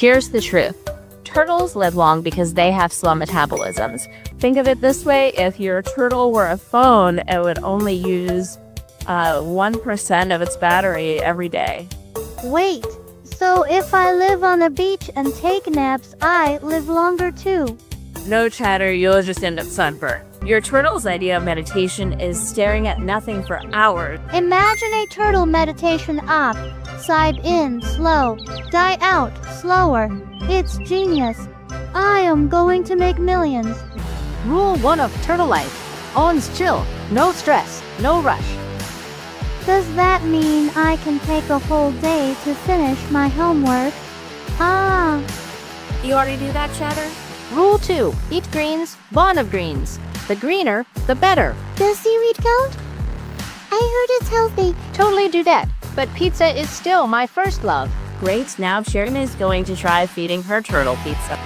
Here's the truth. Turtles live long because they have slow metabolisms. Think of it this way, if your turtle were a phone, it would only use uh, 1% of its battery every day. Wait, so if I live on a beach and take naps, I live longer too? No Chadder, you'll just end up sunburned. Your turtle's idea of meditation is staring at nothing for hours. Imagine a turtle meditation up, side in, slow, die out, slower. It's genius. I am going to make millions. Rule 1 of Turtle Life. Owns chill. No stress. No rush. Does that mean I can take a whole day to finish my homework? Ah. You already do that, Chadder? Rule 2. Eat greens. Bond of greens. The greener, the better. Does seaweed count? I heard it's healthy. Totally do that. But pizza is still my first love. Great, now Sharon is going to try feeding her turtle pizza.